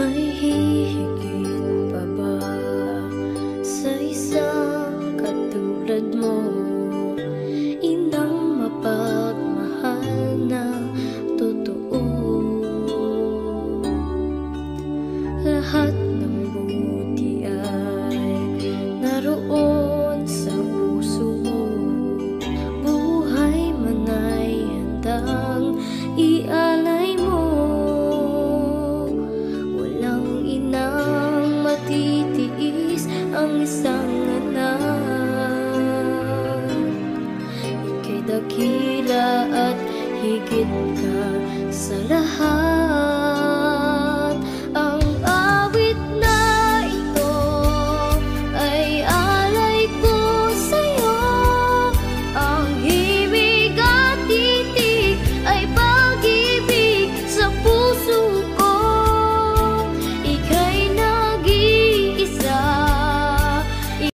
May hihigit pa sa isang katulad mo? Inang mapagmahal Lahat ng buti ay naroon sa puso mo man ay handang ialay dakila at higit ka sa lahat